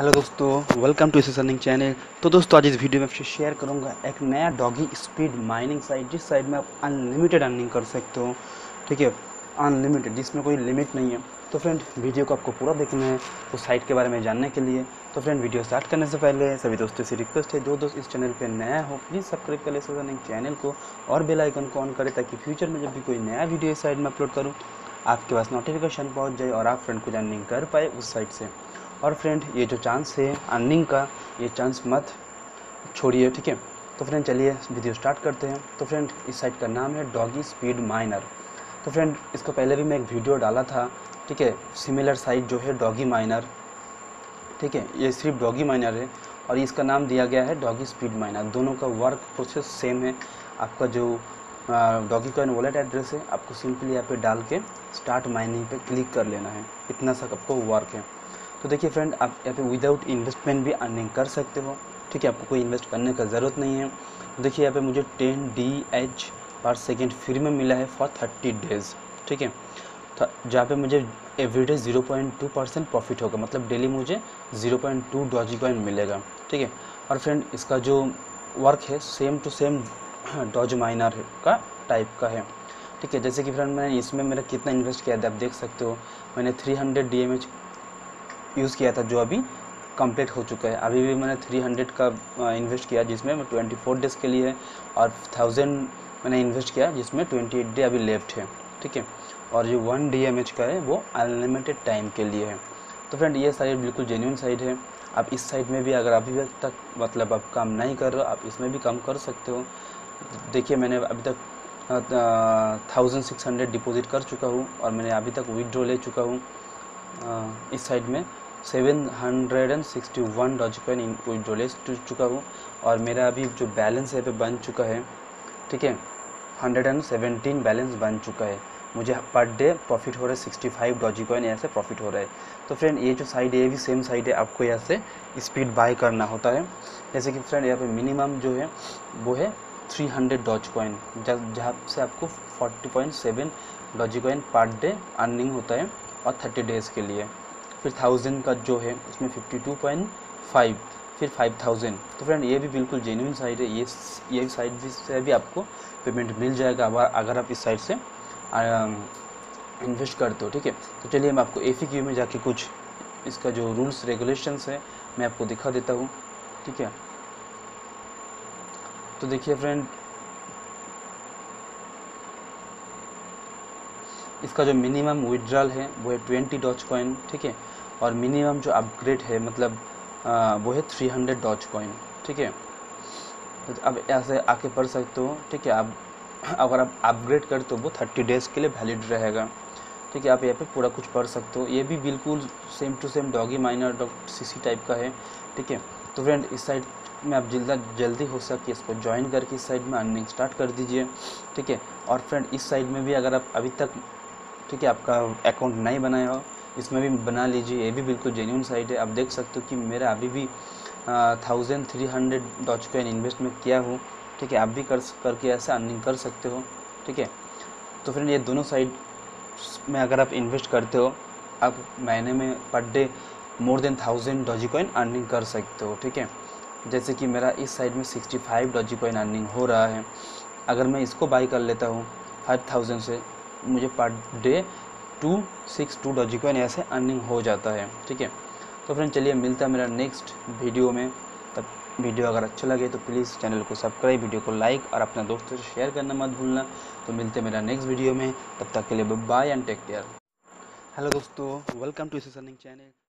Hello दोस्तों welcome to इस earning channel तो दोस्तों, आज इस वीडियो में आपसे शेयर करूँगा एक नया डॉगी स्पीड माइनिंग साइट जिस साइट में आप अनलिमिटेड अर्निंग कर सकते हो। ठीक है अनलिमिटेड जिसमें कोई लिमिट नहीं है। तो फ्रेंड वीडियो को आपको पूरा देखना है उस साइट के बारे में जानने के लिए। तो फ्रेंड वीडियो स्टार्ट करने से पहले सभी दोस्तों से रिक्वेस्ट है जो दोस्त इस चैनल पर नया हो प्लीज़ सब्सक्राइब कर ले इस अर्निंग चैनल को और बेल आइकन को ऑन करें ताकि फ्यूचर में जब भी कोई नया वीडियो इस साइट में अपलोड करूँ, आपके पास नोटिफिकेशन पहुँच जाए और आप फ्रेंड को अर्निंग कर पाए उस साइट से। और फ्रेंड ये जो चांस है अर्निंग का, ये चांस मत छोड़िए, ठीक है? तो फ्रेंड चलिए वीडियो स्टार्ट करते हैं। तो फ्रेंड इस साइट का नाम है डॉगी स्पीड माइनर तो फ्रेंड इसको पहले भी मैं एक वीडियो डाला था, ठीक है? सिमिलर साइट जो है डॉगी माइनर ठीक है? ये सिर्फ़ डॉगी माइनर है और इसका नाम दिया गया है डॉगी स्पीड माइनर दोनों का वर्क प्रोसेस सेम है। आपका जो डॉगी का वॉलेट एड्रेस है, आपको सिंपली यहाँ पे डाल के स्टार्ट माइनिंग पे क्लिक कर लेना है। इतना सा आपको वर्क है। तो देखिए फ्रेंड आप यहाँ पे विदाउट इन्वेस्टमेंट भी अर्निंग कर सकते हो। ठीक है, आपको कोई इन्वेस्ट करने का ज़रूरत नहीं है। तो देखिए यहाँ पे मुझे ten D H per second free में मिला है फॉर थर्टी डेज़ ठीक है तो जहाँ पे मुझे everyday zero point two percent profit होगा मतलब डेली मुझे zero point two dogey coin मिलेगा। ठीक है, और फ्रेंड इसका जो वर्क है same to same doge miner का टाइप का है। ठीक है, जैसे कि फ्रेंड मैंने इसमें मेरा कितना इन्वेस्ट किया था आप देख सकते हो। मैंने 300 हंड्रेड डी यूज़ किया था, जो अभी कंप्लीट हो चुका है। अभी भी मैंने 300 का इन्वेस्ट किया जिसमें मैं 24 डेज़ के लिए और थाउज़ेंड मैंने इन्वेस्ट किया जिसमें 28 डे अभी लेफ़्ट है, ठीक है? और जो वन डीएमएच का है, वो अनलिमिटेड टाइम के लिए है। तो फ्रेंड ये साइड बिल्कुल जेन्यून साइड है। आप इस साइड में भी अगर अभी तक मतलब आप काम नहीं कर रहे हो, आप इसमें भी काम कर सकते हो। देखिए, मैंने अभी तक थाउज़ेंड सिक्स हंड्रेड डिपोज़िट कर चुका हूँ और मैंने अभी तक विड्रॉ ले चुका हूँ इस साइड में। Seven hundred and sixty one doge coin withdraw ले चुका हूँ और मेरा अभी जो बैलेंस है पे बन चुका है, ठीक है? हंड्रेड एंड सेवेंटीन बैलेंस बन चुका है। मुझे पर डे प्रॉफिट हो रहा है सिक्सटी फाइव डॉजी कॉइन यहाँ से प्रॉफिट हो रहा है। तो फ्रेंड ये जो साइड है, ये भी सेम साइड है। आपको यहाँ से स्पीड बाय करना होता है। जैसे कि फ्रेंड यहाँ पे मिनिमम जो है, वो है थ्री हंड्रेड डॉज कॉइन जहाँ से आपको forty point seven dogey coin per day earning होता है, और थर्टी डेज़ के लिए। फिर थाउज़ेंड का जो है, उसमें फिफ्टी टू पॉइंट फाइव फिर फाइव थाउज़ेंड तो फ्रेंड ये भी बिल्कुल जेन्यून साइड है। ये ये साइड भी से भी आपको पेमेंट मिल जाएगा अगर आप इस साइड से इन्वेस्ट करते हो, ठीक है? तो चलिए, मैं आपको एफ़ में जाके कुछ इसका जो रूल्स रेगुलेशंस है, मैं आपको दिखा देता हूँ, ठीक है? तो देखिए फ्रेंड इसका जो मिनिमम विड्रॉल है वो है ट्वेंटी डॉच कॉइन ठीक है? और मिनिमम जो अपग्रेड है मतलब आ, वो है थ्री हंड्रेड डॉच कॉइन ठीक है? तो अब ऐसे आके पढ़ सकते हो ठीक है? आप अगर आप अपग्रेड करते हो वो थर्टी डेज़ के लिए वैलिड रहेगा ठीक है? आप यहाँ पे पूरा कुछ पढ़ सकते हो। ये भी बिल्कुल same to same doggy miner dot C type का है ठीक है? तो फ्रेंड इस साइड में आप जल्दा जल्दी हो सके इसको ज्वाइन करके इस साइड में अर्निंग स्टार्ट कर दीजिए ठीक है? और फ्रेंड इस साइड में भी अगर आप अभी तक ठीक है, आपका अकाउंट नहीं बनाया हो, इसमें भी बना लीजिए, ये भी बिल्कुल जेन्यून साइट है। आप देख सकते हो कि मेरा अभी भी thousand three hundred doge coin invest में किया हूँ, ठीक है, आप भी कर, करके ऐसे अर्निंग कर सकते हो, ठीक है। तो फ्रेंड ये दोनों साइड में अगर आप इन्वेस्ट करते हो, आप महीने में per day more than thousand dogey coin earning कर सकते हो, ठीक है। जैसे कि मेरा इस साइड में sixty five dogey coin earning हो रहा है। अगर मैं इसको बाई कर लेता हूँ फाइव थाउज़ेंड से मुझे per day two six two dogey coin ऐसे अर्निंग हो जाता है, ठीक है? तो फ्रेंड चलिए, मिलता है मेरा नेक्स्ट वीडियो में। तब वीडियो अगर अच्छा लगे तो प्लीज़ चैनल को सब्सक्राइब वीडियो को लाइक और अपने दोस्तों से शेयर करना मत भूलना। तो मिलते हैं मेरा नेक्स्ट वीडियो में। तब तक के लिए bye and take care hello दोस्तों वेलकम टू इस चैनल